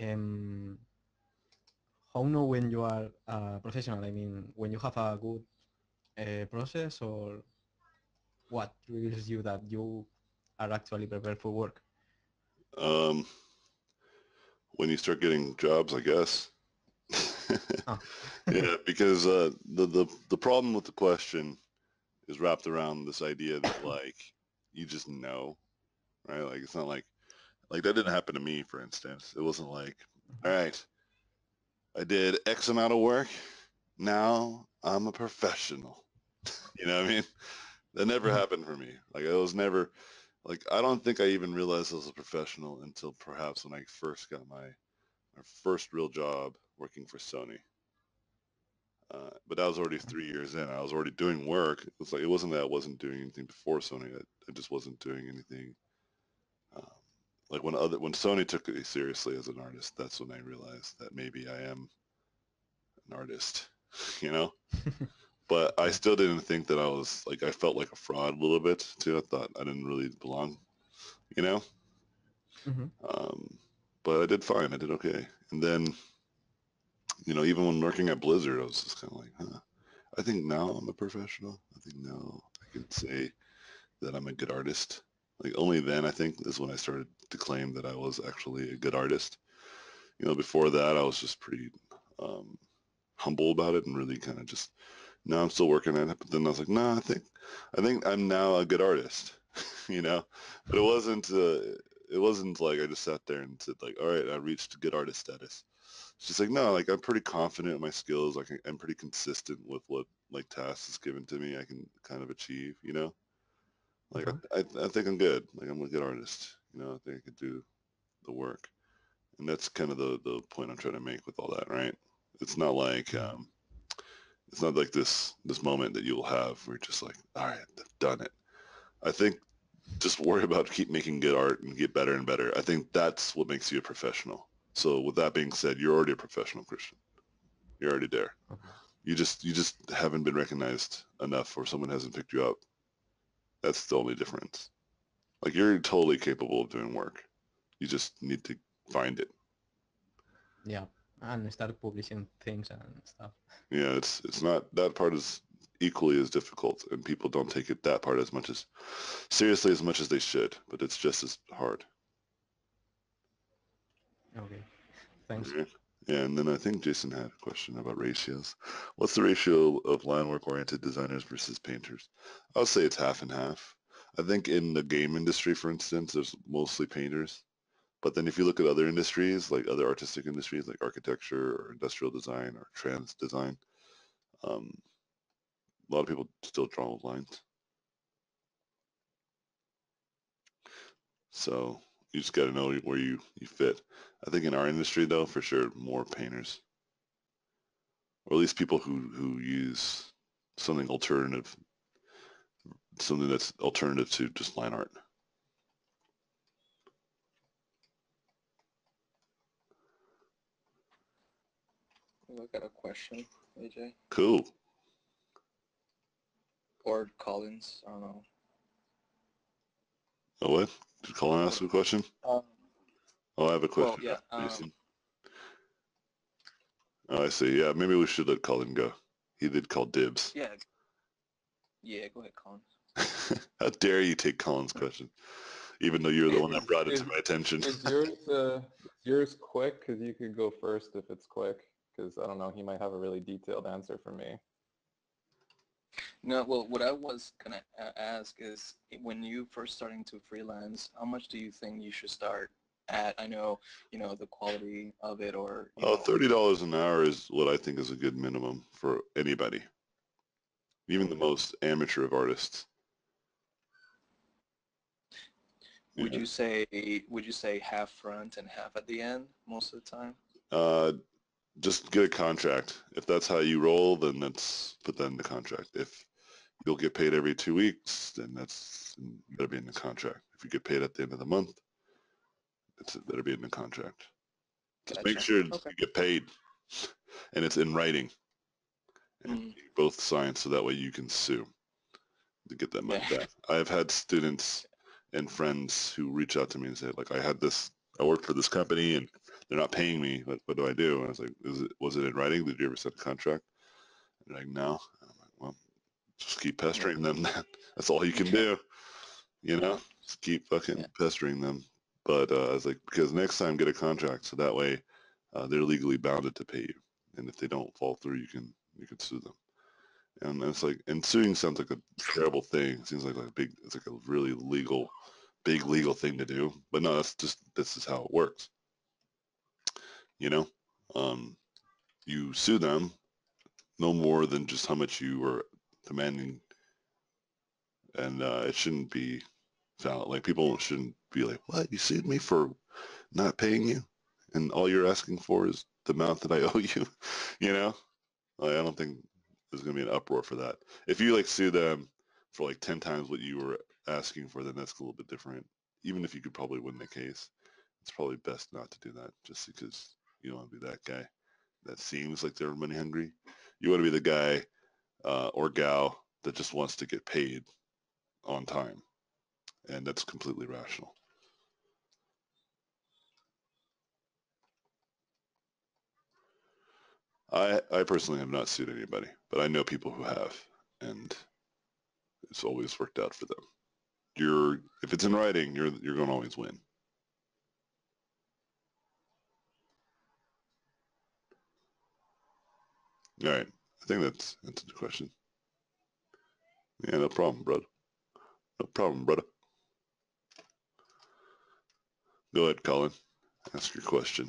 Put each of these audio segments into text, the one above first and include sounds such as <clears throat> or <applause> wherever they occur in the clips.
um, how know when you are a professional? I mean, when you have a good uh, process or what reveals you that you are actually prepared for work? Um, when you start getting jobs, I guess. oh. <laughs> yeah, because uh, the, the the problem with the question is wrapped around this idea that like you just know, right? Like it's not like like that didn't happen to me, for instance. It wasn't like, mm-hmm. all right, I did X amount of work. Now I'm a professional. <laughs> you know what I mean? That never mm-hmm. happened for me. Like I was never like I don't think I even realized I was a professional until perhaps when I first got my my first real job working for Sony. Uh, but that was already three years in. I was already doing work. It was like it wasn't that I wasn't doing anything before Sony. I, I just wasn't doing anything. Like when other when Sony took me seriously as an artist, that's when I realized that maybe I am an artist. <laughs> You know. but I still didn't think that I was like I felt like a fraud a little bit too. I thought I didn't really belong. You know. Mm-hmm. Um, but I did fine. I did okay. And then you know, even when working at Blizzard, I was just kind of like, huh. I think now I'm a professional. I think now I can say that I'm a good artist. Like only then I think is when I started to claim that I was actually a good artist. You know, before that I was just pretty um, humble about it and really kind of just, no, I'm still working at it. But then I was like, no, nah, I think, I think I'm now a good artist. <laughs> you know, but it wasn't. Uh, it wasn't like I just sat there and said like, all right, I reached good artist status she's like, no, like I'm pretty confident in my skills. Like I'm pretty consistent with what like tasks is given to me. I can kind of achieve, you know. Like uh-huh. I, I, I think I'm good. Like I'm a good artist. You know, I think I could do the work, and that's kind of the the point I'm trying to make with all that, right? It's not like um, it's not like this this moment that you'll have where you're just like, all right, I've done it. I think just worry about keep making good art and get better and better. I think that's what makes you a professional. So with that being said, you're already a professional Christian. You're already there. Okay. You just you just haven't been recognized enough, or someone hasn't picked you up. That's the only difference. Like you're totally capable of doing work. You just need to find it. Yeah, and start publishing things and stuff. Yeah, it's it's not that part is equally as difficult, and people don't take it that part as much as seriously as much as they should. But it's just as hard. Okay, thanks. Yeah, and then I think Jason had a question about ratios. What's the ratio of line work oriented designers versus painters? I would say it's half and half. I think in the game industry, for instance, there's mostly painters. But then if you look at other industries, like other artistic industries like architecture or industrial design or trans design, um, a lot of people still draw lines. So you just got to know where you, you fit. I think in our industry, though, for sure, more painters, or at least people who who use something alternative, something that's alternative to just line art. I got a question, AJ. Cool. Or Collins, I don't know. Oh, what? Did Colin ask a question? Um, oh, I have a question. Well, yeah. Um, oh, I see. Yeah, maybe we should let Colin go. He did call dibs. Yeah. Yeah, go ahead, Colin. <laughs> How dare you take Colin's question, even though you're the one that <laughs> brought it is, to my attention. is yours uh, yours quick? Because you could go first if it's quick. Because I don't know, he might have a really detailed answer for me. No, well, what I was gonna ask is, when you first starting to freelance, how much do you think you should start at? I know, you know, the quality of it, or oh, thirty dollars an hour is what I think is a good minimum for anybody, even the most amateur of artists. Would yeah. you say Would you say half front and half at the end most of the time? Uh, just get a contract. If that's how you roll, then let's put that in the contract. If you'll get paid every two weeks, then that's better be in the contract. If you get paid at the end of the month, it's better be in the contract. Just gotcha. make sure okay. you get paid and it's in writing. And mm. both sign so that way you can sue to get that money yeah. back. I've had students and friends who reach out to me and say, like, I had this, I worked for this company and they're not paying me. What, what do I do? And I was like, is it, was it in writing? Did you ever sign a contract? And they're like, no. And I'm like, well, just keep pestering them. <laughs> That's all you can do. You know, just keep fucking yeah. pestering them. But uh, I was like, because next time get a contract, so that way uh, they're legally bounded to pay you. And if they don't fall through, you can you can sue them. And it's like, and suing sounds like a terrible thing. It seems like, like a big, it's like a really legal, big legal thing to do. But no, that's just this is how it works. You know, um, you sue them no more than just how much you were demanding, and uh, it shouldn't be valid. Like people shouldn't be like, "What? You sued me for not paying you, and all you're asking for is the amount that I <laughs> owe you." you know, like, I don't think there's going to be an uproar for that. If you like sue them for like ten times what you were asking for, then that's a little bit different. Even if you could probably win the case, it's probably best not to do that, just because you don't want to be that guy that seems like they're money hungry. You want to be the guy uh, or gal that just wants to get paid on time. And that's completely rational. I, I personally have not sued anybody, but I know people who have, and it's always worked out for them. You're if it's in writing, you're you're going to always win. All right. I think that's answered the question. Yeah, no problem, brother. No problem, brother. Go ahead, Colin. Ask your question.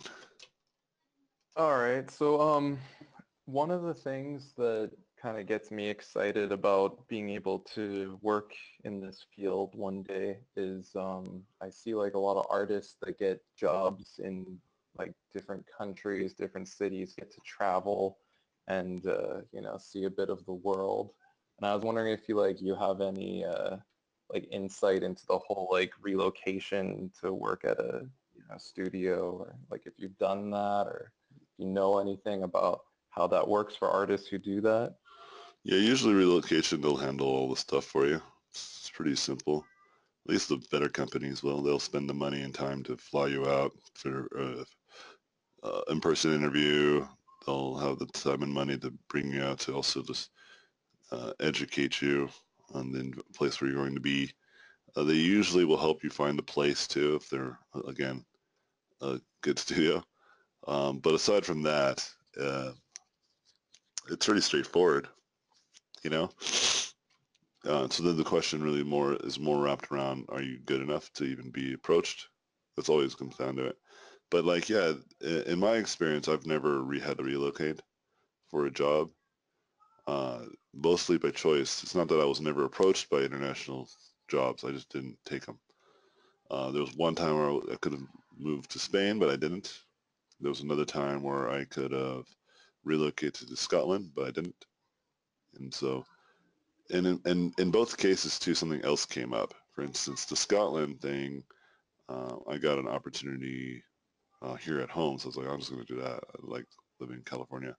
All right. So, um, one of the things that kind of gets me excited about being able to work in this field one day is um, I see like a lot of artists that get jobs in like different countries, different cities, get to travel and uh, you know see a bit of the world. And I was wondering if you like you have any uh, like insight into the whole like relocation to work at a you know, studio or like if you've done that or you know anything about how that works for artists who do that. Yeah, usually relocation they'll handle all the stuff for you. It's pretty simple. At least the better companies will. They'll spend the money and time to fly you out for uh, uh, in-person interview they'll have the time and money to bring you out to also just uh, educate you on the place where you're going to be. Uh, they usually will help you find the place too if they're, uh, again, a good <laughs> studio. Um, but aside from that, uh, it's pretty straightforward, you know? Uh, so then the question really more is more wrapped around, are you good enough to even be approached? That's always comes down to it. But like, yeah, in my experience, I've never re- had to relocate for a job. Uh, mostly by choice. It's not that I was never approached by international jobs. I just didn't take them. Uh, there was one time where I could have moved to Spain, but I didn't. There was another time where I could have relocated to Scotland, but I didn't. And so, and in, in, in both cases too, something else came up. For instance, the Scotland thing, uh, I got an opportunity uh, here at home. So I was like, I'm just going to do that. I like living in California.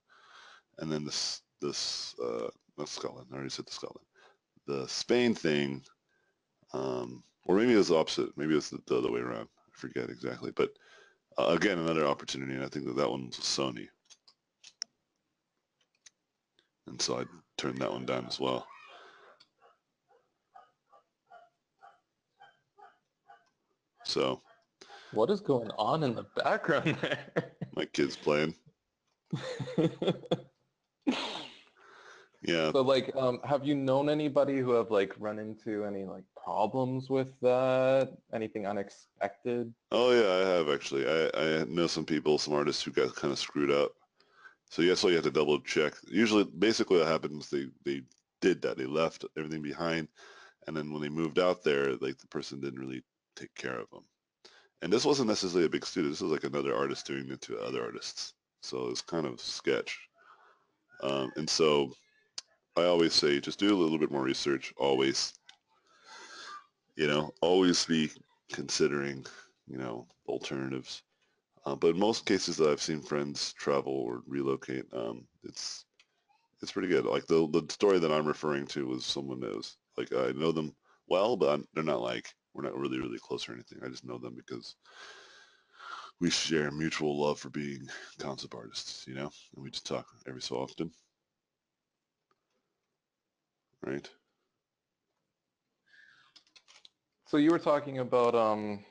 And then this, this, uh, not Scotland. I already said the Scotland. The Spain thing, um, or maybe it was the opposite. Maybe it was the, the other way around. I forget exactly. But uh, again, another opportunity. And I think that that one was Sony. And so I turned that one down as well. So what is going on in the background there? My kid's playing. <laughs> yeah. So like, um, have you known anybody who have like run into any like problems with that? Anything unexpected? Oh yeah, I have actually. I, I know some people, some artists who got kind of screwed up. So yes, so you have to double check. Usually, basically what happens, they, they did that. They left everything behind. And then when they moved out there, like the person didn't really take care of them and this wasn't necessarily a big studio. This was like another artist doing it to other artists. So it's kind of sketch. Um, and so I always say, just do a little bit more research. Always, you know, always be considering, you know, alternatives. Uh, but in most cases that I've seen friends travel or relocate, um, it's it's pretty good. Like the the story that I'm referring to was someone that was like I know them well, but I'm, they're not like we're not really, really close or anything. I just know them because we share mutual love for being concept artists, you know, and we just talk every so often. Right? So you were talking about um,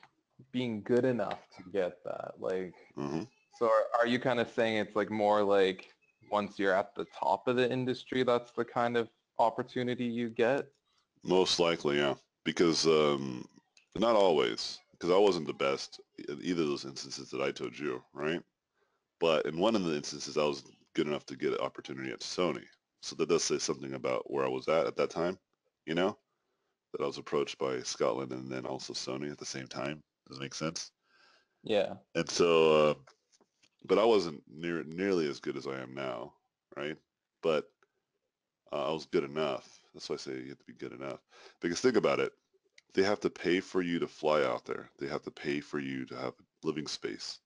being good enough to get that. Like, hmm so are, are you kind of saying it's like more like once you're at the top of the industry, that's the kind of opportunity you get? Most likely, yeah. Because um, not always, because I wasn't the best in either of those instances that I told you, right? But in one of the instances, I was good enough to get an opportunity at Sony. So that does say something about where I was at at that time, you know? That I was approached by Scotland and then also Sony at the same time. Does it make sense? Yeah. And so, uh, but I wasn't near nearly as good as I am now, right? But uh, I was good enough. That's why I say you have to be good enough. Because think about it, they have to pay for you to fly out there. They have to pay for you to have living space.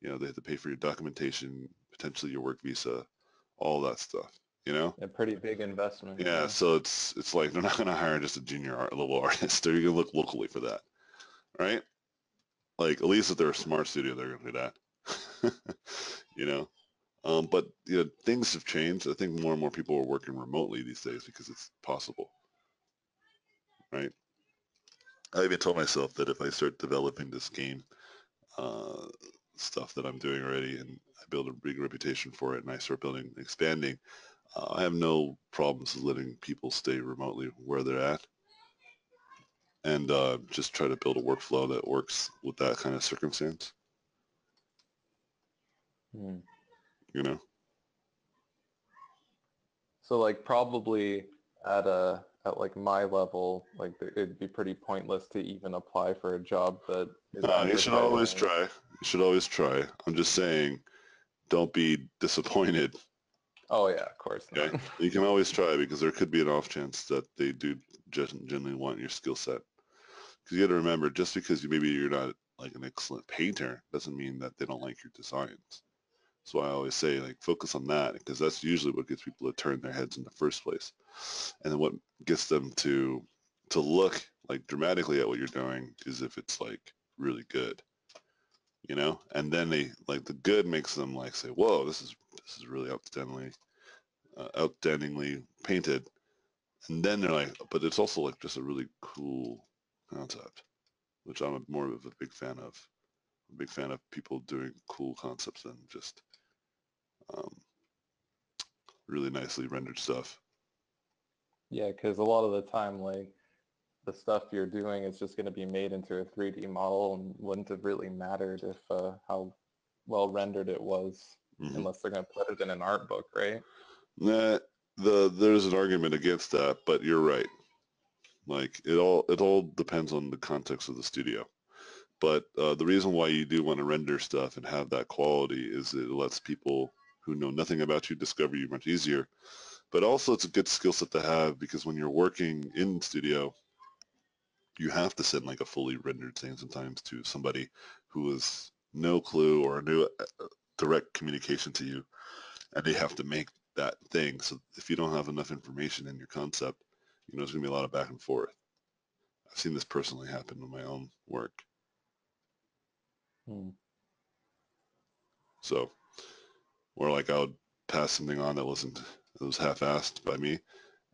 You know, they have to pay for your documentation, potentially your work visa, all that stuff. You know? A pretty big investment. Yeah. So it's it's like they're not going to hire just a junior art level <laughs> artist. They're going to look locally for that, right? Like at least if they're a smart studio, they're going to do that. <laughs> you know. Um, but you know, things have changed. I think more and more people are working remotely these days because it's possible, right? I even told myself that if I start developing this game uh, stuff that I'm doing already and I build a big reputation for it and I start building, expanding, uh, I have no problems with letting people stay remotely where they're at and uh, just try to build a workflow that works with that kind of circumstance, Hmm. you know? So like probably at a at like my level, like it'd be pretty pointless to even apply for a job that Uh, you should always try. You should always try. I'm just saying, don't be disappointed. Oh yeah, of course. Okay. Not. You can always try because there could be an off chance that they do gen- genuinely want your skill set. Because you got to remember, just because you maybe you're not like an excellent painter doesn't mean that they don't like your designs. So I always say like focus on that because that's usually what gets people to turn their heads in the first place, and then what gets them to to look like dramatically at what you're doing is if it's like really good, you know. And then they like the good makes them like say, whoa, this is this is really outstandingly uh, outstandingly painted, and then they're like, but it's also like just a really cool concept, which I'm more of a big fan of. I'm a big fan of people doing cool concepts than just um, really nicely rendered stuff. Yeah, because a lot of the time, like the stuff you're doing is just going to be made into a 3D model and wouldn't have really mattered if uh, how well rendered it was, Mhm. unless they're going to put it in an art book, right? Nah, the there's an argument against that, but you're right. Like it all it all depends on the context of the studio. But uh, the reason why you do want to render stuff and have that quality is it lets people who know nothing about you discover you much easier. But also it's a good skill set to have because when you're working in studio, you have to send like a fully rendered thing sometimes to somebody who has no clue or no uh, direct communication to you, and they have to make that thing. So if you don't have enough information in your concept, you know, there's going to be a lot of back and forth. I've seen this personally happen in my own work. Hmm. So, or like I would pass something on that wasn't, that was half-assed by me,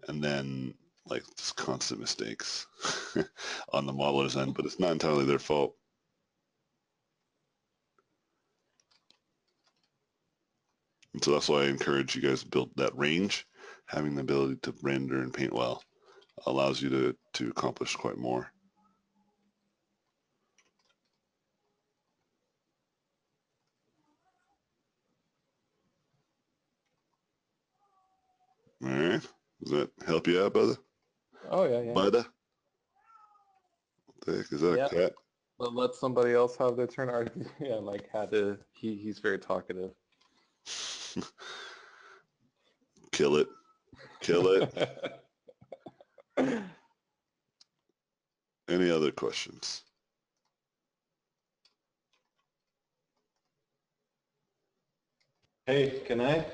and then like just constant mistakes <laughs> on the modeler's end, but it's not entirely their fault. And so that's why I encourage you guys to build that range. Having the ability to render and paint well allows you to, to accomplish quite more. All right. Does that help you out, brother? Oh yeah, yeah. Brother? What the heck is that Yeah. cat? Let, let somebody else have their turn. <laughs> Or, yeah, Mike had to. He he's very talkative. <laughs> Kill it. Kill it. <laughs> Any other questions? Hey, can I?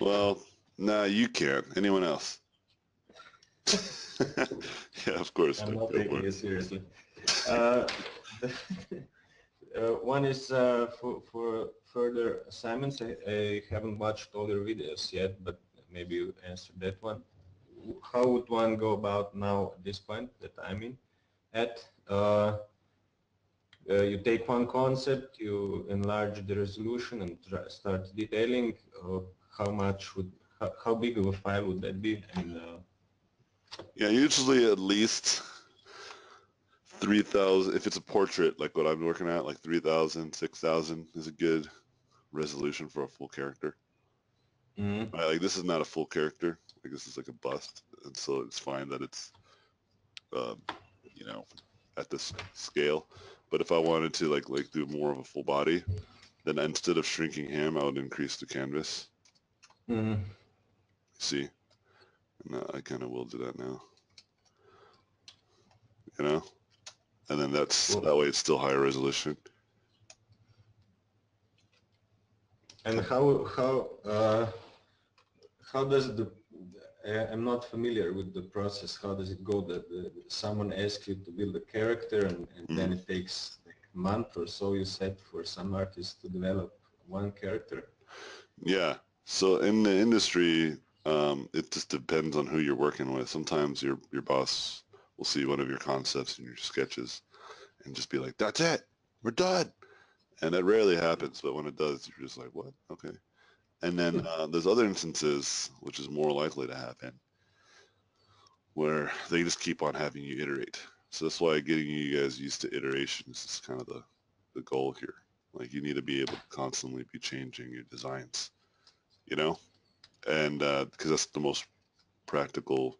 Well, nah, you can't. Anyone else? <laughs> yeah, of course. I'm not taking it. seriously. Uh, <laughs> uh, one is uh, for, for further assignments. I, I, haven't watched all your videos yet, but maybe you answered that one. How would one go about now at this point that I'm in at? Uh, uh, you take one concept, you enlarge the resolution and start detailing. Uh, how much would, how, how, big of a file would that be? And, uh, yeah, usually at least 3,000, if it's a portrait like what I'm working at, like 3,000, 6,000 is a good resolution for a full character. Mm-hmm. Right, like this is not a full character. Like this is like a bust. And so it's fine that it's, um, you know, at this scale. But if I wanted to like like do more of a full body, then instead of shrinking him, I would increase the canvas. Mm-hmm. See? And I kind of will do that now. You know? And then that's, cool. that way it's still higher resolution. And how, how, uh, how does the, I'm not familiar with the process. How does it go that the, someone asks you to build a character and, and mm -hmm. then it takes like a month or so you said for some artists to develop one character? Yeah. So in the industry, um, it just depends on who you're working with. Sometimes your, your boss will see one of your concepts in your sketches and just be like, that's it, we're done. And that rarely happens, but when it does, you're just like, what? Okay. And then uh, there's other instances, which is more likely to happen, where they just keep on having you iterate. So that's why getting you guys used to iterations is kind of the, the goal here. Like you need to be able to constantly be changing your designs, you know? And because uh, that's the most practical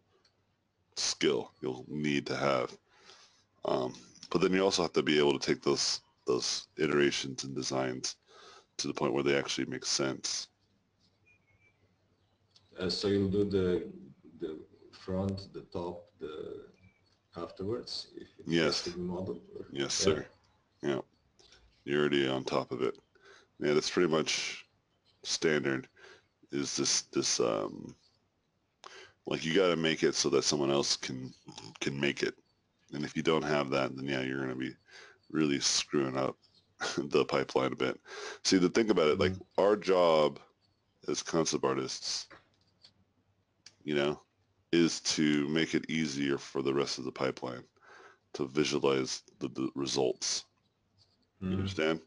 skill you'll need to have. Um, but then you also have to be able to take those those iterations and designs to the point where they actually make sense. Uh, so you'll do the the front, the top, the afterwards. yes. Model, yes, yeah. sir. Yeah, you're already on top of it. Yeah, that's pretty much standard. Is this this um like you got to make it so that someone else can can make it and if you don't have that, then yeah, you're going to be really screwing up <laughs> the pipeline a bit. See, the thing about it, like mm-hmm. our job as concept artists, you know, is to make it easier for the rest of the pipeline to visualize the, the results. Mm. You understand?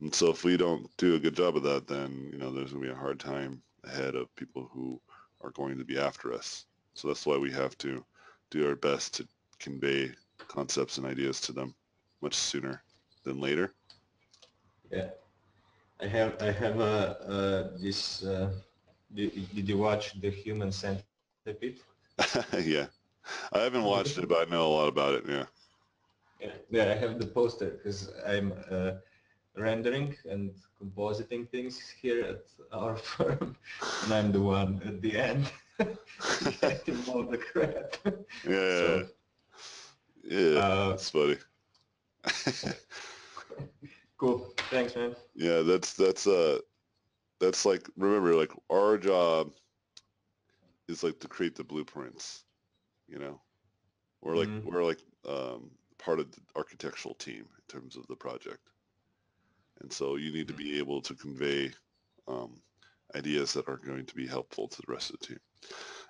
And so if we don't do a good job of that, then, you know, there's going to be a hard time ahead of people who are going to be after us. So that's why we have to do our best to convey concepts and ideas to them much sooner than later. Yeah, I have I have a uh, uh, this. Uh, did, did you watch the Human Centipede? <laughs> yeah, I haven't watched it, but I know a lot about it. Yeah. Yeah, yeah I have the poster because I'm uh, rendering and compositing things here at our <laughs> firm, and I'm the one at the end <laughs> getting all the crap. Yeah. So, yeah, uh, that's funny. <laughs> cool. Thanks, man. Yeah, that's that's uh that's like remember like our job is like to create the blueprints, you know. We're like mm-hmm. we're like um, part of the architectural team in terms of the project, and so you need to be able to convey um, ideas that are going to be helpful to the rest of the team,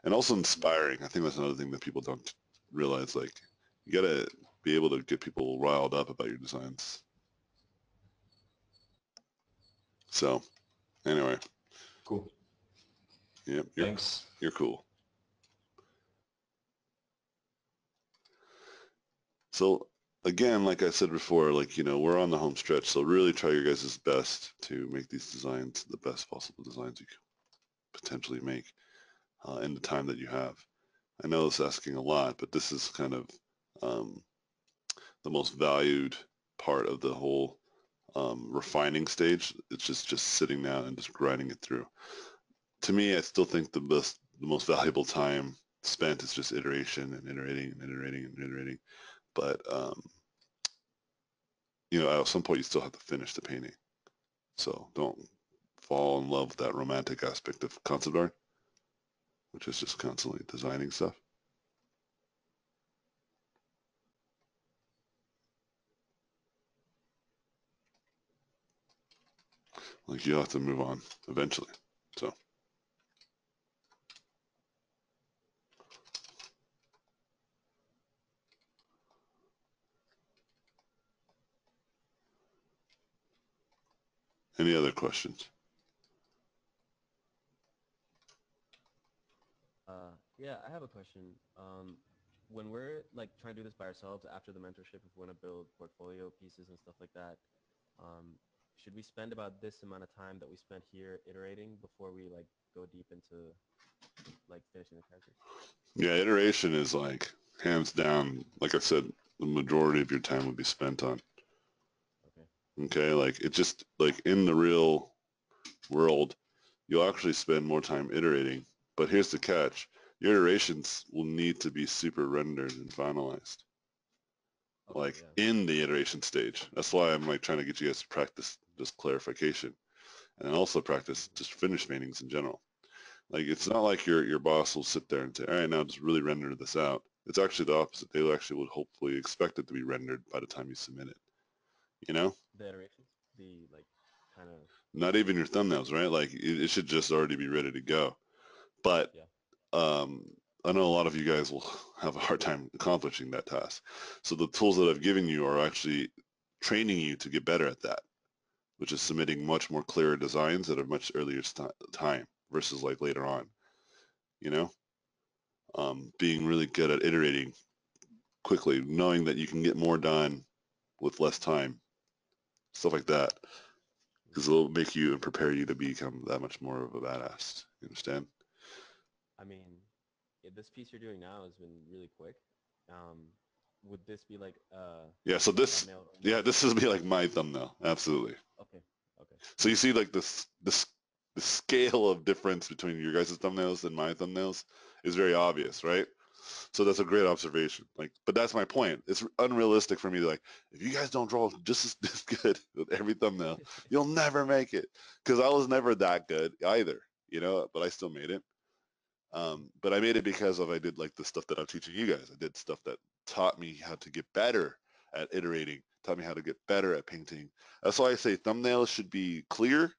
and also inspiring. I think that's another thing that people don't realize. Like you gotta be able to get people riled up about your designs. So, anyway. Cool. Yep. You're, Thanks. You're cool. So again, like I said before, like, you know, we're on the home stretch, so really try your guys' best to make these designs the best possible designs you can potentially make uh, in the time that you have. I know it's asking a lot, but this is kind of um, the most valued part of the whole um, refining stage. It's just just sitting down and just grinding it through. To me, I still think the best, the most valuable time spent is just iteration and iterating and iterating and iterating. But um, you know, at some point, you still have to finish the painting. So don't fall in love with that romantic aspect of concept art, which is just constantly designing stuff. Like you have to move on eventually. So. Any other questions? Uh, yeah, I have a question. Um, when we're like trying to do this by ourselves after the mentorship, if we want to build portfolio pieces and stuff like that, um, should we spend about this amount of time that we spent here iterating before we like go deep into like finishing the characters? Yeah, iteration is like hands down. Like I said, the majority of your time would be spent on. Okay. Like it just like in the real world, you'll actually spend more time iterating. But here's the catch: your iterations will need to be super rendered and finalized, like yeah. in the iteration stage. That's why I'm like trying to get you guys to practice just clarification, and also practice mm-hmm. just finish paintings in general. Like it's not like your your boss will sit there and say, all right, now just really render this out. It's actually the opposite. They actually would hopefully expect it to be rendered by the time you submit it. You know, The iterations, the like kind of not even your thumbnails, right? Like it, it should just already be ready to go. But Yeah. um, I know a lot of you guys will <laughs> have a hard time accomplishing that task. So the tools that I've given you are actually training you to get better at that, which is submitting much more clearer designs at a much earlier time versus like later on. You know, um, being really good at iterating quickly, knowing that you can get more done with less time, stuff like that, because it'll make you and prepare you to become that much more of a badass. You understand? I mean, yeah, this piece you're doing now has been really quick. Um, would this be like uh? Yeah. So this, thumbnail yeah, this would be like my thumbnail. Absolutely. Okay. Okay. So you see like this, this, the scale of difference between your guys' thumbnails and my thumbnails is very obvious, right? So that's a great observation. Like, but that's my point. It's unrealistic for me to like, if you guys don't draw just as, <laughs> as good with every thumbnail, <laughs> you'll never make it. Because I was never that good either, you know. But I still made it. Um, but I made it because of I did like the stuff that I'm teaching you guys. I did stuff that taught me how to get better at iterating, taught me how to get better at painting. That's why I say thumbnails should be clear.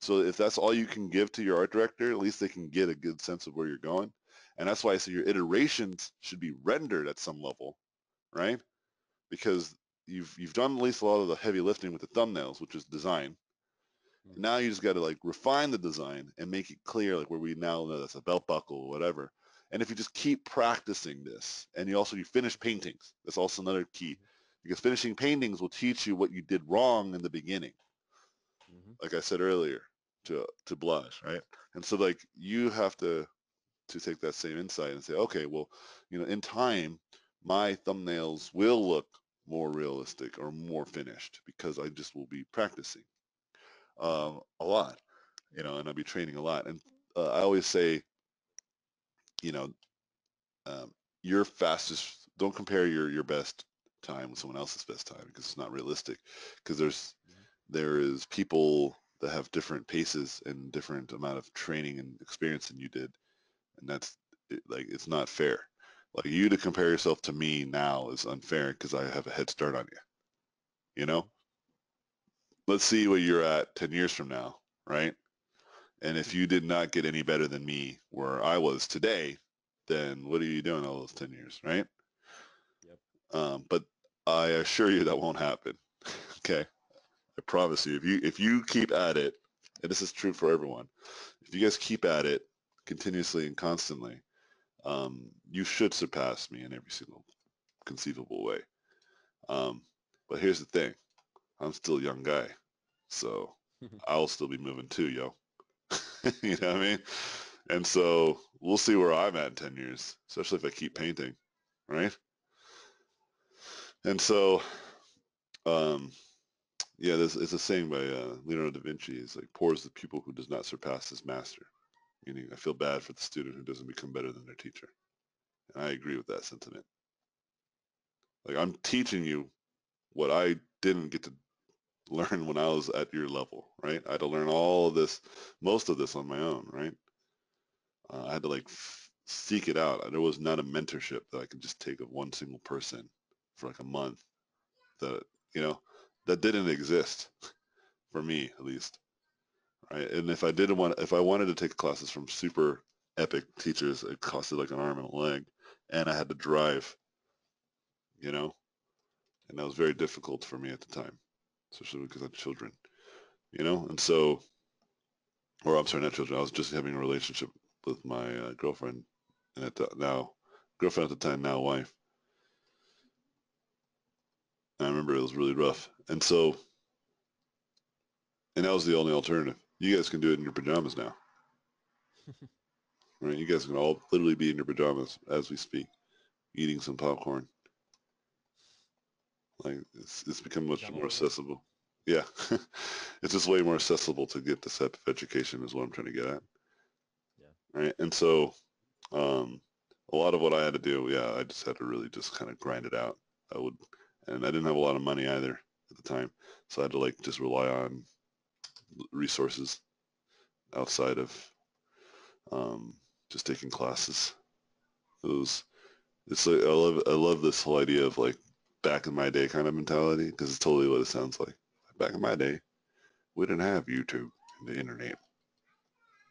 So if that's all you can give to your art director, at least they can get a good sense of where you're going. And that's why I say your iterations should be rendered at some level, right? Because you've you've done at least a lot of the heavy lifting with the thumbnails, which is design. Mhm. Now you just got to like refine the design and make it clear, like where we now know that's a belt buckle or whatever. And if you just keep practicing this, and you also you finish paintings, that's also another key, because finishing paintings will teach you what you did wrong in the beginning hmm like I said earlier, to to blush, right? And so like you have to to take that same insight and say, okay, well, you know, in time, my thumbnails will look more realistic or more finished because I just will be practicing um, a lot, you know, and I'll be training a lot. And uh, I always say, you know, um, your fastest, don't compare your your best time with someone else's best time because it's not realistic. Because there's there is people that have different paces and different amount of training and experience than you did, and that's like it's not fair. Like you to compare yourself to me now is unfair because I have a head start on you. You know, let's see where you're at ten years from now, right? And if you did not get any better than me where I was today, then what are you doing all those ten years, right? Yep. Um, but I assure you that won't happen. <laughs> okay, I promise you. If you if you keep at it, and this is true for everyone, if you guys keep at it continuously and constantly, um, you should surpass me in every single conceivable way. Um, but here's the thing, I'm still a young guy, so <laughs> I'll still be moving too, yo. <laughs> you know what I mean? And so we'll see where I'm at in 10 years, especially if I keep painting, right? And so, um, yeah, this it's a saying by uh, Leonardo da Vinci. It's like, poor is the pupil who does not surpass his master. Meaning, I feel bad for the student who doesn't become better than their teacher. And I agree with that sentiment. Like, I'm teaching you what I didn't get to learn when I was at your level, right? I had to learn all of this, most of this on my own, right? Uh, I had to like seek it out. There was not a mentorship that I could just take of one single person for like a month that, you know, that didn't exist for me at least. Right? And if I didn't want, if I wanted to take classes from super epic teachers, it costed like an arm and a leg, and I had to drive, you know, and that was very difficult for me at the time, especially because I had children, you know, and so, or I'm sorry, not children. I was just having a relationship with my uh, girlfriend, and at the, now girlfriend at the time, now wife. And I remember it was really rough, and so, and that was the only alternative. You guys can do it in your pajamas now. <laughs> right? You guys can all literally be in your pajamas as we speak, eating some popcorn. Like it's it's become much more accessible. Yeah, <laughs> it's just way more accessible to get this type of education is what I'm trying to get at. Yeah. Right, and so um, a lot of what I had to do, yeah, I just had to really just kind of grind it out. I would, and I didn't have a lot of money either at the time, so I had to like just rely on resources outside of um, just taking classes. It was, it's like I love I love this whole idea of like back in my day kind of mentality because it's totally what it sounds like. Back in my day, we didn't have YouTube and the internet.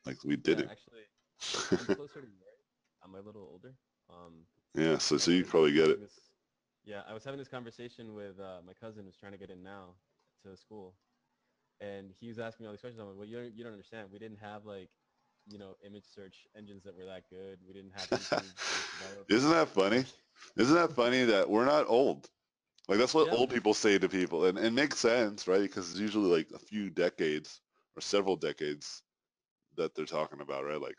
Like we didn't. Yeah, actually, <laughs> I'm closer to you. I'm a little older. Um, yeah, so so you probably get it. This, yeah, I was having this conversation with uh, my cousin who's trying to get in now to school, and he was asking me all these questions. I'm like, well, you don't, you don't understand. We didn't have like, you know, image search engines that were that good. We didn't have. <laughs> Isn't that funny? Isn't that funny that we're not old? Like that's what yeah. old people say to people, and it makes sense, right? Because it's usually like a few decades or several decades that they're talking about, right? Like,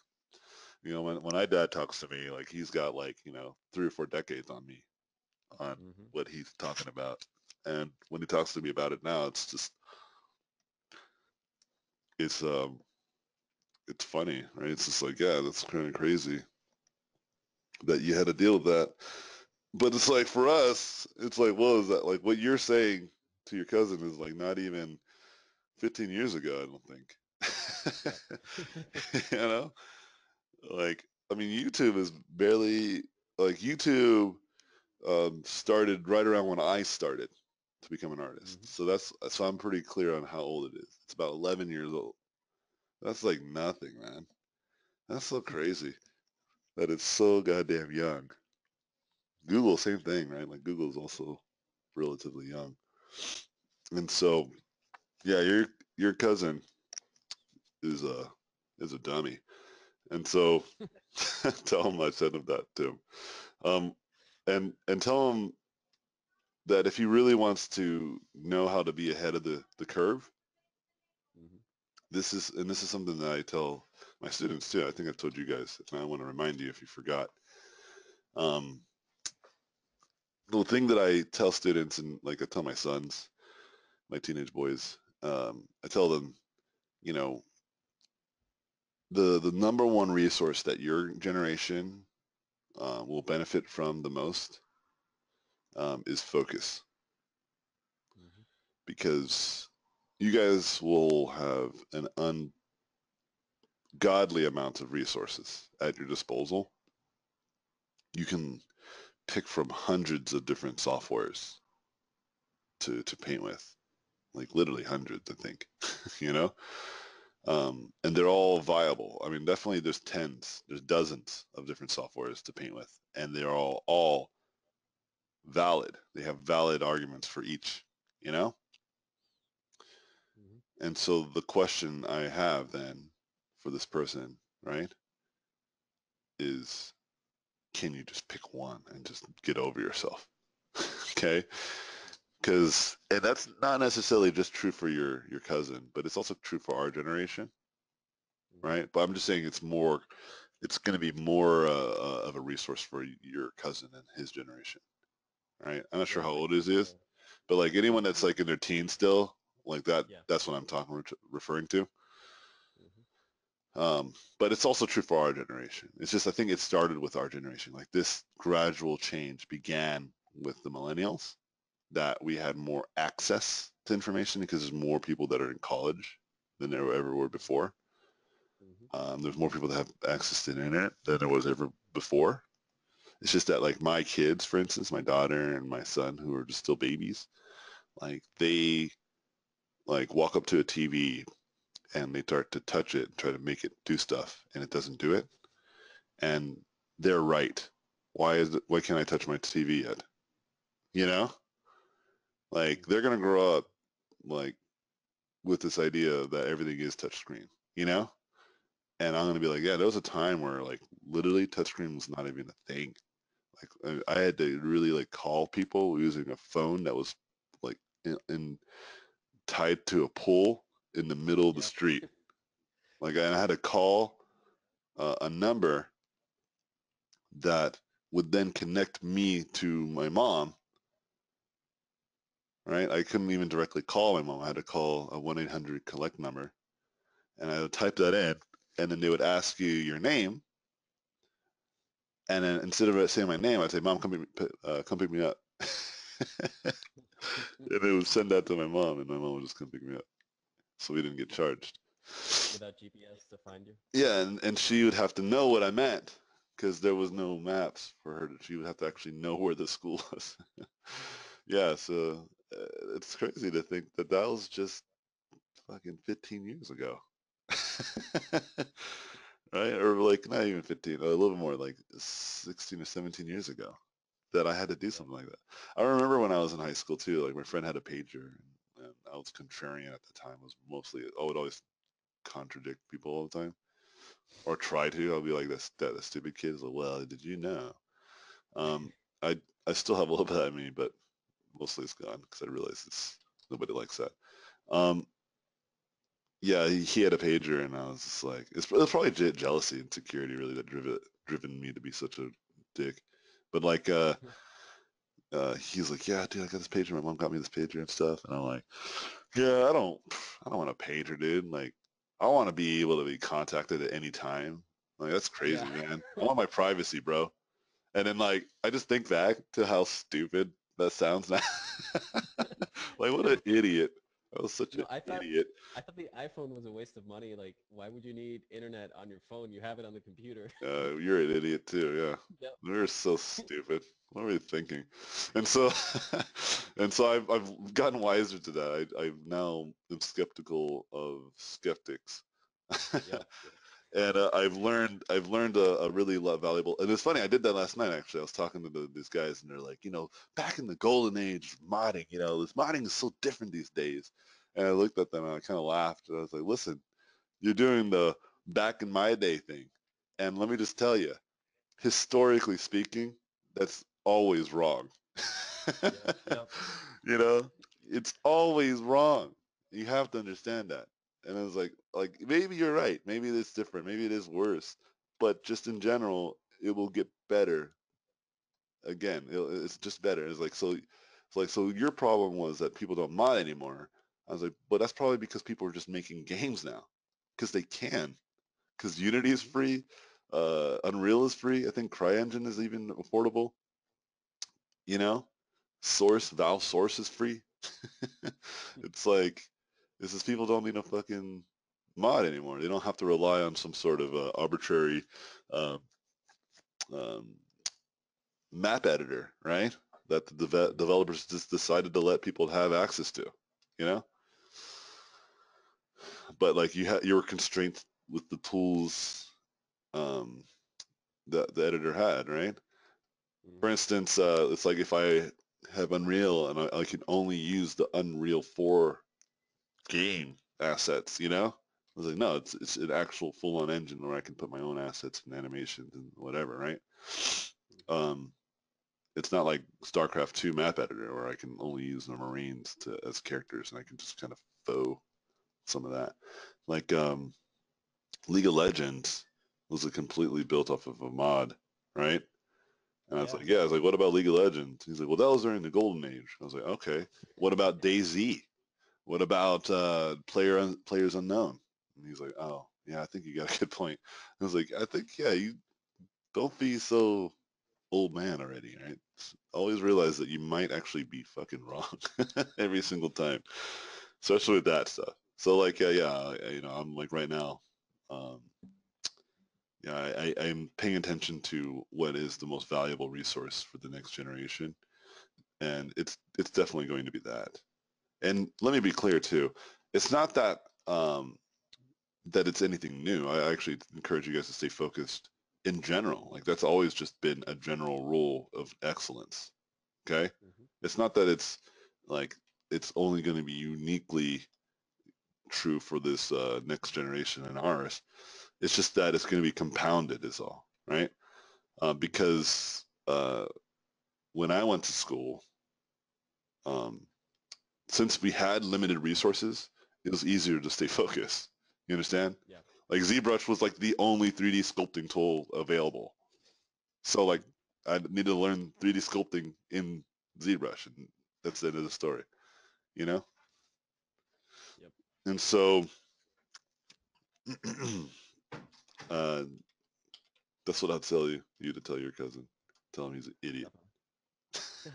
you know, when when my dad talks to me, like he's got like you know three or four decades on me, on mm-hmm. what he's talking about, and when he talks to me about it now, it's just it's um it's funny, right? It's just like, yeah, that's kind of crazy that you had to deal with that. But it's like for us, it's like, what is that? Like what you're saying to your cousin is like not even 15 years ago, I don't think. <laughs> you know? Like, I mean, YouTube is barely, like YouTube um, started right around when I started to become an artist. Mm-hmm. So that's, so I'm pretty clear on how old it is. It's about 11 years old. That's like nothing, man. That's so crazy that it's so goddamn young. Google, same thing, right? Like Google is also relatively young. And so, yeah, your your cousin is a is a dummy, and so <laughs> <laughs> tell him I said of that too, um, and and tell him that if he really wants to know how to be ahead of the the curve, mm-hmm. this is and this is something that I tell my students too. I think I've told you guys, and I want to remind you if you forgot. Um, the thing that I tell students and like I tell my sons, my teenage boys, um, I tell them, you know, the the number one resource that your generation uh, will benefit from the most um, is focus, mm-hmm. because you guys will have an ungodly amount of resources at your disposal. You can pick from hundreds of different softwares to, to paint with, like literally hundreds, I think, <laughs> you know? Um, and they're all viable. I mean, definitely there's tens, there's dozens of different softwares to paint with, and they're all, all valid. They have valid arguments for each, you know? Mm-hmm. And so the question I have then for this person, right, is can you just pick one and just get over yourself? <laughs> okay? Because, and that's not necessarily just true for your, your cousin, but it's also true for our generation, right? But I'm just saying it's more, it's going to be more uh, uh, of a resource for your cousin and his generation, right? I'm not sure how old his is, but like anyone that's like in their teens still, like that, yeah. that's what I'm talking, referring to. Um, but it's also true for our generation. It's just I think it started with our generation. Like this gradual change began with the millennials, that we had more access to information because there's more people that are in college than there ever were before. Mm-hmm. Um, there's more people that have access to the internet than there was ever before. It's just that like my kids, for instance, my daughter and my son, who are just still babies, like they like walk up to a TV and they start to touch it and try to make it do stuff and it doesn't do it. And they're right. Why is it, why can't I touch my TV yet? You know? Like they're gonna grow up like with this idea that everything is touchscreen, you know? And I'm gonna be like, yeah, there was a time where like literally touchscreen was not even a thing. Like I had to really like call people using a phone that was like in, in tied to a pole in the middle of the street. <laughs> Like I had to call uh, a number that would then connect me to my mom. Right? I couldn't even directly call my mom. I had to call a 1-800 collect number. And I would type that in and then they would ask you your name. And then instead of saying my name, I'd say, Mom, come pick me, uh, come pick me up. <laughs> and they would send that to my mom and my mom would just come pick me up so we didn't get charged. Without GPS to find you? Yeah, and, and she would have to know what I meant because there was no maps for her. She would have to actually know where the school <laughs> was. yeah, so uh, it's crazy to think that that was just fucking 15 years ago. <laughs> right? Or like not even 15, a little more, like 16 or 17 years ago that I had to do something like that. I remember when I was in high school too, like my friend had a pager and I was contrarian at the time. I was mostly I would always contradict people all the time, or try to. I'll be like this that the stupid kid is like, well, did you know? Um, I I still have a little bit of me, but mostly it's gone because I realize it's nobody likes that. Um, yeah, he, he, had a pager, and I was just like, it's, it's probably jealousy, and insecurity, really that driven driven me to be such a dick. But like, uh, uh, he's like, yeah, dude, I got this pager. My mom got me this pager and stuff. And I'm like, yeah, I don't, I don't want a pager, dude. Like, I want to be able to be contacted at any time. Like, that's crazy, yeah. man. I want <laughs> my privacy, bro. And then like, I just think back to how stupid that sounds now. <laughs> like, what an <laughs> idiot. I was such no, an I thought, idiot. I thought the iPhone was a waste of money. Like, why would you need internet on your phone? You have it on the computer. <laughs> Uh, you're an idiot too. Yeah. Yep. We're so stupid. What were we thinking? And so, <laughs> and so I've I've gotten wiser to that. I I now am skeptical of skeptics. Yep. <laughs> and uh, I've learned I've learned a, a, really valuable. And it's funny, I did that last night actually. I was talking to the, these guys, and they're like, you know, back in the golden age modding, you know, this modding is so different these days. And I looked at them and I kind of laughed, and I was like, listen, you're doing the back in my day thing, and let me just tell you, historically speaking, that's always wrong. yeah, yeah. <laughs> You know, it's always wrong. You have to understand that. And I was like, like maybe you're right. Maybe it's different. Maybe it is worse. But just in general, it will get better. Again, it's just better. It's like so. It's like so. Your problem was that people don't mod anymore. I was like, but that's probably because people are just making <laughs> games now, because they can, because Unity is free, uh, Unreal is free. I think CryEngine is even affordable. You know, Source Valve Source is free. <laughs> it's like is this people don't need a fucking mod anymore. They don't have to rely on some sort of uh, arbitrary um, um, map editor, right? That the de- developers just decided to let people have access to, you know. But like you had, you were constrained with the tools um, that the editor had, right? Mm-hmm. For instance, uh, it's like if I have Unreal and I, I can only use the Unreal 4 game assets, you know? I was like, no, it's it's an actual full-on engine where I can put my own assets and animations and whatever, right? Um, it's not like StarCraft 2 map editor where I can only use the Marines to, as characters and I can just kind of faux some of that. Like um, League of Legends was a completely built off of a mod, right? And I was yeah. like, yeah, I was like, what about League of Legends? He's like, well, that was during the golden age. I was like, okay. What about DayZ? What about uh, player players unknown? And he's like, oh, yeah, I think you got a good point. I was like, I think, yeah, you don't be so old man already, right? Always realize that you might actually be fucking wrong <laughs> every single time, especially with that stuff. So like, yeah, yeah, you know, I'm like right now, um, yeah, I, I, I'm paying attention to what is the most valuable resource for the next generation, and it's it's definitely going to be that. And let me be clear too, it's not that um, that it's anything new. I actually encourage you guys to stay focused in general. Like that's always just been a general rule of excellence. Okay? Mhm. It's not that it's like it's only going to be uniquely true for this uh, next generation and ours. It's just that it's going to be compounded is all, right? Uh, because uh, when I went to school, um, since we had limited resources, it was easier to stay <laughs> focused. You understand? Yeah. Like ZBrush was like the only 3D sculpting tool available. So like I needed to learn 3D sculpting in ZBrush and that's the end of the story. You know? Yep. And so <clears throat> uh, that's what I'd tell you, you to tell your cousin. Tell him he's an idiot. <laughs> <laughs>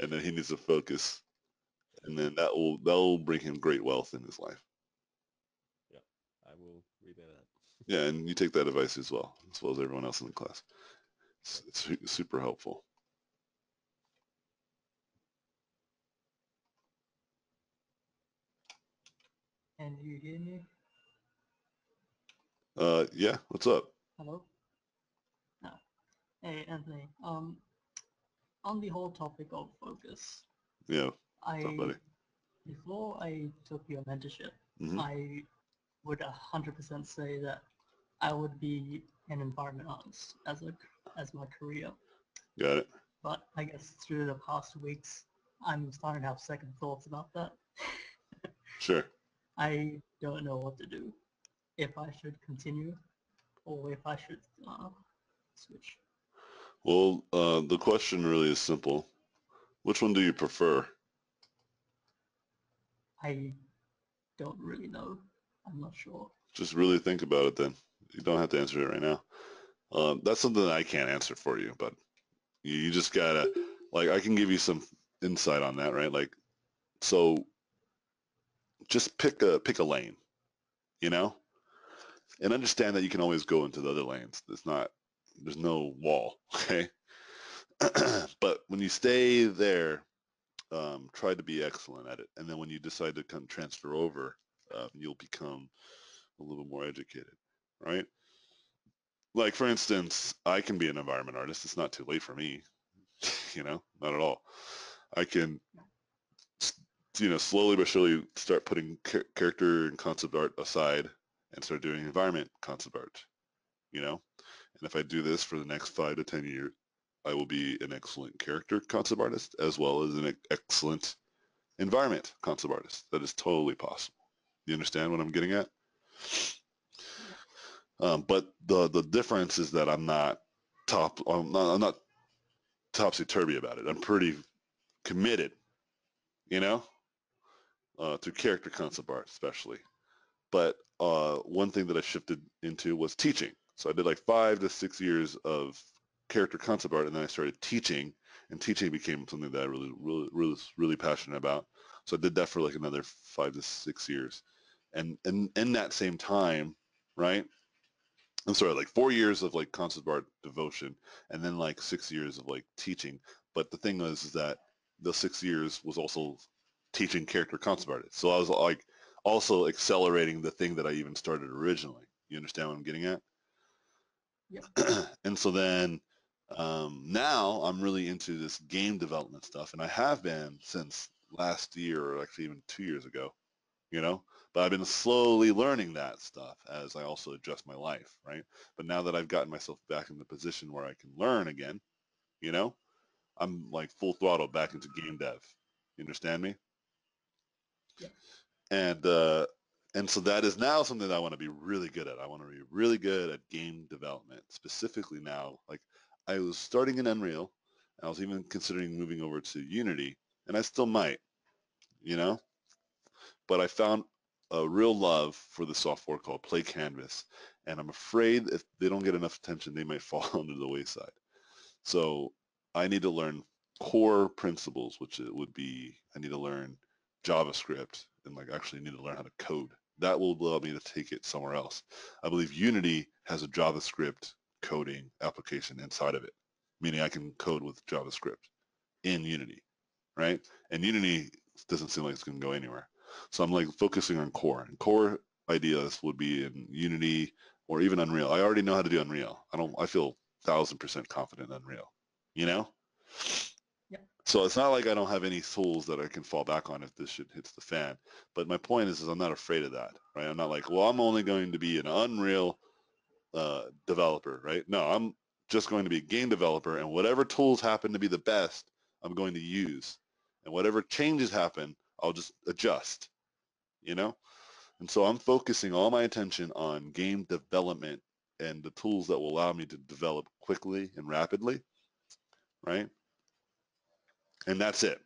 and then he needs to focus. And then that will that will bring him great wealth in his life. Yeah, I will relay that. Yeah, and you take that advice as well, as well as everyone else in the class. It's, it's super helpful. Can you hear me? Uh, yeah, what's up? Hello? No. Hey, Anthony. Um, on the whole topic of focus, Yeah, I buddy? before I took your mentorship, Mhm. I would a hundred percent say that I would be an environment artist as a as my career. got it. But I guess through the past weeks, I'm starting to have second thoughts about that. Sure. <laughs> I don't know what to do. If I should continue, or if I should uh, switch. Well, uh, the question really is simple. Which one do you prefer? I don't really know. I'm not sure. Just really think about it then. You don't have to answer it right now. Um, that's something that I can't answer for you, but you, you just gotta, like, I can give you some insight on that, right? Like, so just pick a, pick a lane, you know? And understand that you can always go into the other lanes. There's not, there's no wall, <laughs> okay? <clears throat> but when you stay there, um, try to be excellent at it. And then when you decide to come transfer over, uh, you'll become a little more educated, right? Like for instance, I can be an environment artist. It's not too late for me, <laughs> you know, not at all. I can, you know, slowly but surely start putting char- character and concept art aside and start doing environment concept art, you know. And if I do this for the next five to ten years, I will be an excellent character concept artist as well as an excellent environment concept artist. That is totally possible. You understand what I'm getting at? Um, but the the difference is that I'm not top. I'm not, I'm not topsy turvy about it. I'm pretty committed, you know, uh, to character concept art especially. But uh, one thing that I shifted into was teaching. So I did like five to six years of character concept art, and then I started teaching, and teaching became something that I really, really, really, really passionate about. So I did that for like another five to six years, and and in that same time, right? I'm sorry, like four years of like concept art devotion, and then like six years of like teaching. But the thing was is that the six years was also teaching character concept art. So I was like also accelerating the thing that I even started originally. You understand what I'm getting at? Yep. <clears throat> and so then um, now I'm really into this game development stuff, and I have been since last year, or actually even two years ago. You know, but I've been slowly learning that stuff as I also adjust my life, right? But now that I've gotten myself back in the position where I can learn again, you know, I'm like full throttle back into game dev. You understand me? Yeah. And uh, and so that is now something that I want to be really good at. I want to be really good at game development, specifically now. Like I was starting in Unreal, I was even considering moving over to Unity, and I still might, you know. But I found a real love for the software called Play Canvas, and I'm afraid if they don't get enough attention, they might <laughs> fall under the wayside. So I need to learn core principles, which it would be I need to learn JavaScript and like actually need to learn how to code. That will allow me to take it somewhere else. I believe Unity has a JavaScript coding application inside of it, meaning I can code with JavaScript in Unity, right? And Unity doesn't seem like it's going to go anywhere. So I'm like focusing on core. And core ideas would be in Unity or even Unreal. I already know how to do Unreal. I don't. I feel thousand percent confident in Unreal. You know. Yeah. So it's not like I don't have any tools that I can fall back on if this shit hits the fan. But my point is, is I'm not afraid of that, right? I'm not like, well, I'm only going to be an Unreal uh, developer, right? No, I'm just going to be a game developer, and whatever tools happen to be the best, I'm going to use, and whatever changes happen, I'll just adjust. You know, and so I'm focusing all my attention on game development and the tools that will allow me to develop quickly and rapidly, right? And that's it.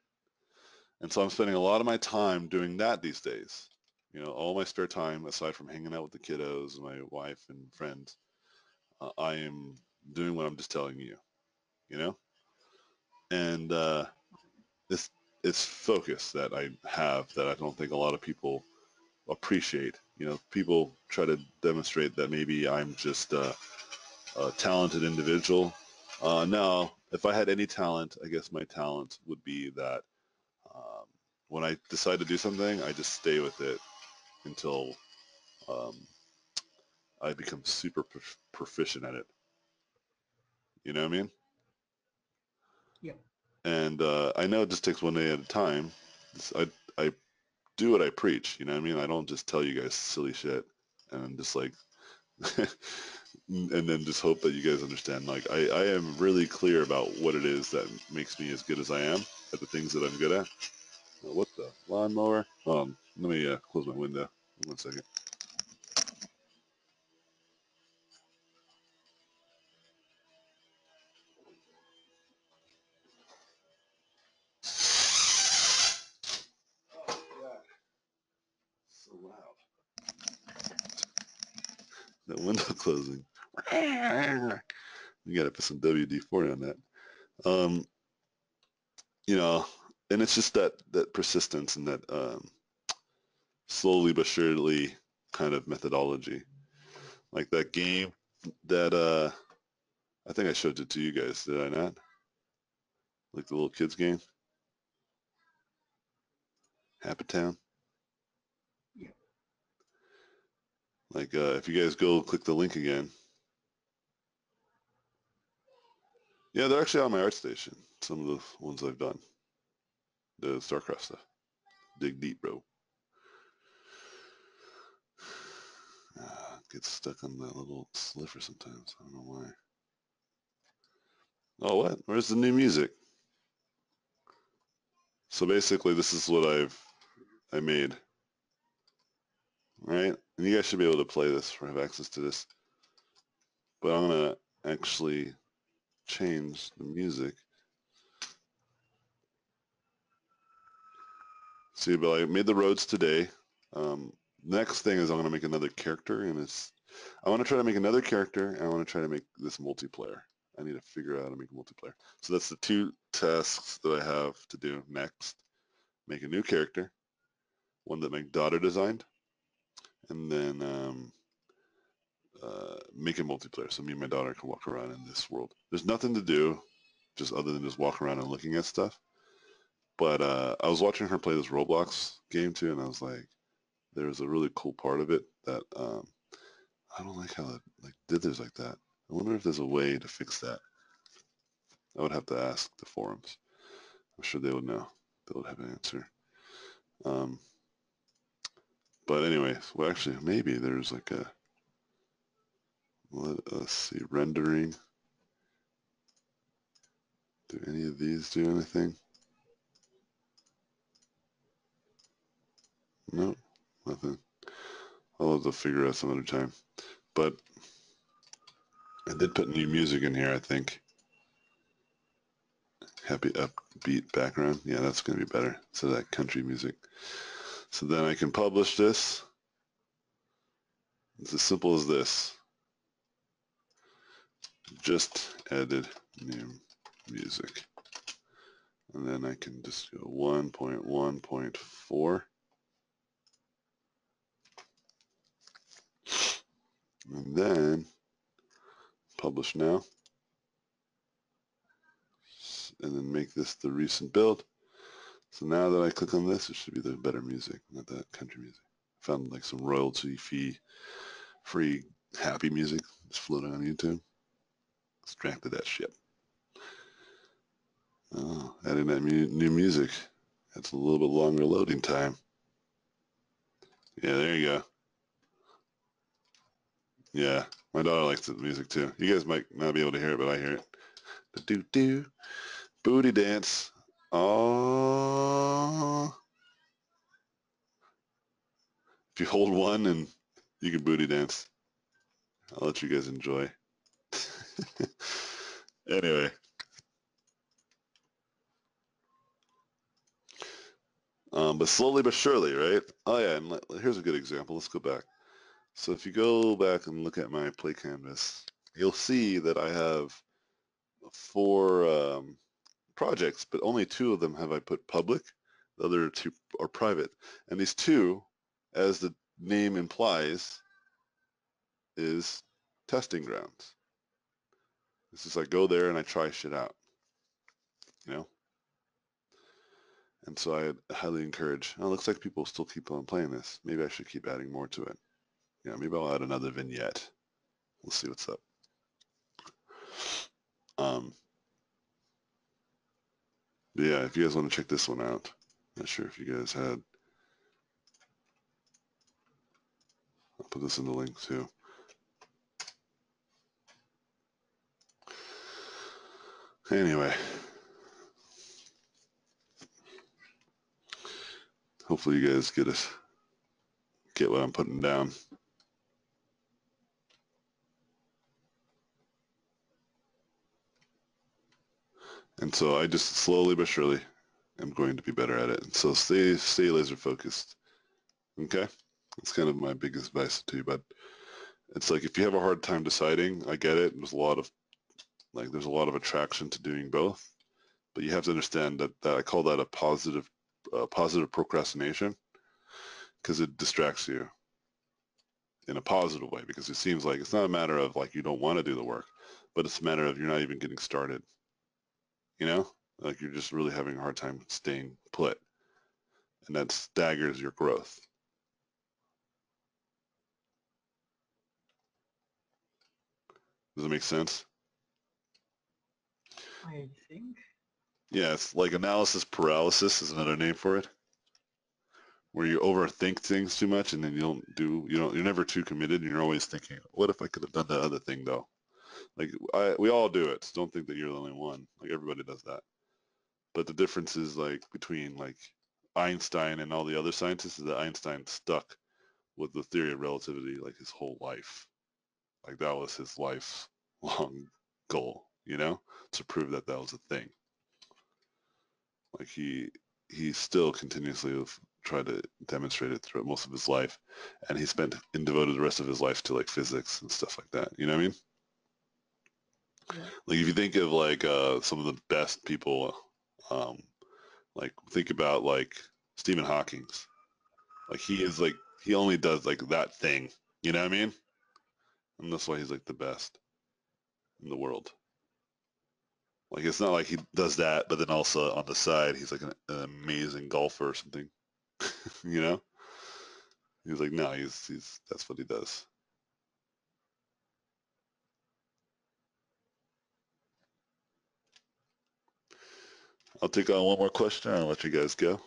And so I'm spending a lot of my time doing that these days. You know, all my spare time, aside from hanging out with the kiddos and my wife and friends, uh, I am doing what I'm just telling you, you know? And uh, it's, it's focus that I have that I don't think a lot of people appreciate. You know, people try to demonstrate that maybe I'm just a, talented individual. Uh, no, if I had any talent, I guess my talent would be that um, when I decide to do something, I just stay with it until um, I become super prof- proficient at it. You know what I mean? Yeah. And uh, I know it just takes one day at a time. It's, I I do what I preach. You know what I mean? I don't just tell you guys silly shit and I'm just like <laughs> and then just hope that you guys understand. Like I, I am really clear about what it is that makes me as good as I am at the things that I'm good at. What the lawnmower? Um, let me uh, close my window. One second. That window <laughs> closing. You gotta put some WD-40 on that. Um, you know, and it's just that that persistence and that um, slowly but surely kind of methodology. Like that game that uh, I think I showed it to you guys, did I not? Like the little kids game? Happy Town? Yeah. Like uh, if you guys go click the link again. Yeah, they're actually on my art station, Some of the ones I've done. The StarCraft stuff. Dig deep, bro. Gets stuck on that little sliver sometimes. I don't know why. Oh, what? Where's the new music? So basically, this is what I've I made. Right? And you guys should be able to play this or have access to this. But I'm going to actually change the music. See, but I made the roads today. Um, next thing is I'm going to make another character, and it's I want to try to make another character, and I want to try to make this multiplayer. I need to figure out how to make a multiplayer. So that's the two tasks that I have to do next. Make a new character, one that my daughter designed, and then um, uh, make a multiplayer so me and my daughter can walk around in this world. There's nothing to do, just other than just walk around and looking at stuff. But uh, I was watching her play this Roblox game too, and I was like, there was a really cool part of it that um, I don't like how it like did dithers like that. I wonder if there's a way to fix that. I would have to ask the forums. I'm sure they would know. They would have an answer. Um, but anyway, well, actually, maybe there's like a, let us see, rendering. Do any of these do anything? No, nothing. I'll have to figure out some other time. But I did put new music in here, I think. Happy upbeat background. Yeah, that's going to be better. So that country music. So then I can publish this. It's as simple as this. Just added new music. And then I can just go 1.1.4. And then publish now. And then make this the recent build. So now that I click on this, it should be the better music, not that country music. found like some royalty fee free happy music just floating on YouTube. Extracted that shit. Oh, adding that mu new music. That's a little bit longer loading time. Yeah, there you go. Yeah, my daughter likes the music too. You guys might not be able to hear it, but I hear it. Do do booty dance. Oh. If you hold one and you can booty dance. I'll let you guys enjoy. <laughs> anyway. Um, but slowly but surely, right? Oh yeah, and here's a good example. Let's go back. So if you go back and look at my play canvas, you'll see that I have four um, projects, but only two of them have I put public. The other two are private. And these two, as the name implies, is testing grounds. This is I go there and I try shit out, you know? And so I highly encourage, oh, it looks like people still keep on playing this. Maybe I should keep adding more to it. Yeah, maybe I'll add another vignette. We'll see what's up. Um, yeah, if you guys want to check this one out, not sure if you guys had. I'll put this in the link too. Anyway. Hopefully you guys get it, get what I'm putting down. And so I just slowly but surely am going to be better at it. And so stay stay laser focused. Okay? That's kind of my biggest advice to you. But it's like if you have a hard time deciding, I get it. There's a lot of like there's a lot of attraction to doing both. But you have to understand that, that I call that a positive uh, positive procrastination because it distracts you in a positive way because it seems like it's not a matter of like you don't want to do the work, but it's a matter of you're not even getting started you know, like you're just really having a hard time staying put. And that staggers your growth. Does it make sense? I think. Yeah, it's like analysis paralysis is another name for it. Where you overthink things too much and then you don't do, you don't, you're never too committed and you're always thinking, what if I could have done that other thing though? Like I, we all do it. So don't think that you're the only one. Like everybody does that. But the difference is like between like Einstein and all the other scientists is that Einstein stuck with the theory of relativity like his whole life. Like that was his lifelong <laughs> goal, you know, to prove that that was a thing. Like he he still continuously tried to demonstrate it throughout most of his life, and he spent and devoted the rest of his life to like physics and stuff like that. You know what I mean? Like if you think of like uh, some of the best people, um, like think about like Stephen Hawking's. Like he is like he only does like that thing. You know what I mean? And that's why he's like the best in the world. Like it's not like he does that, but then also on the side he's like an, an amazing golfer or something. <laughs> you know? He's like no, he's he's that's what he does. I'll take on one more question and I'll let you guys go.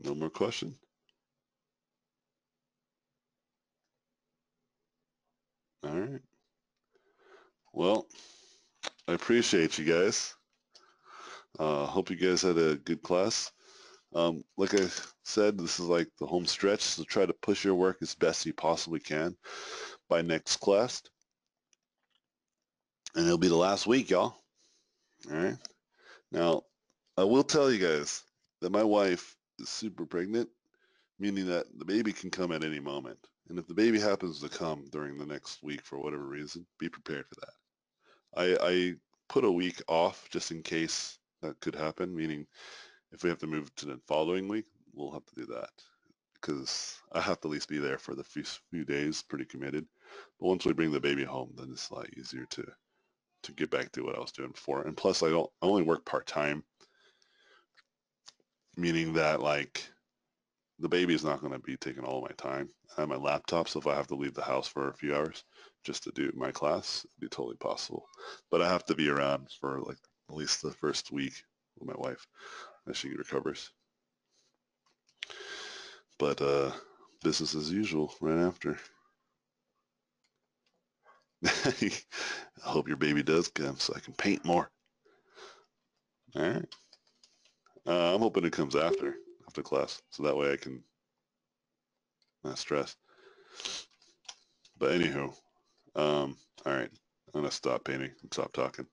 No more question? All right. Well, I appreciate you guys. Uh, hope you guys had a good class. Um, like I said, this is like the home stretch, so try to push your work as best you possibly can by next class. And it'll be the last week, y'all. All right. Now, I will tell you guys that my wife is super pregnant, meaning that the baby can come at any moment. And if the baby happens to come during the next week for whatever reason, be prepared for that. I, I put a week off just in case that could happen, meaning if we have to move to the following week, we'll have to do that because I have to at least be there for the few, few days, pretty committed. But once we bring the baby home, then it's a lot easier to to get back to what I was doing before. And plus, I don't I only work part time, meaning that like the baby is not going to be taking all my time. I have my laptop, so if I have to leave the house for a few hours just to do my class, it'd be totally possible. But I have to be around for like at least the first week with my wife as she recovers. But uh, business as usual right after. <laughs> I hope your baby does come so I can paint more. All right. Uh, I'm hoping it comes after after class, so that way I can not stress. But anywho, um, all right, I'm gonna stop painting and stop talking.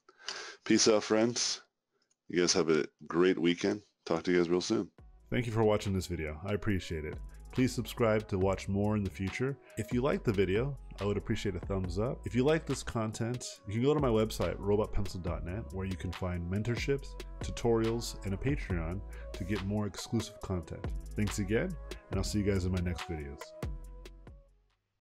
Peace out, friends. You guys have a great weekend. Talk to you guys real soon. Thank you for watching this video. I appreciate it. Please subscribe to watch more in the future. If you like the video, I would appreciate a thumbs up. If you like this content, you can go to my website, robotpencil.net, where you can find mentorships, tutorials, and a Patreon to get more exclusive content. Thanks again, and I'll see you guys in my next videos.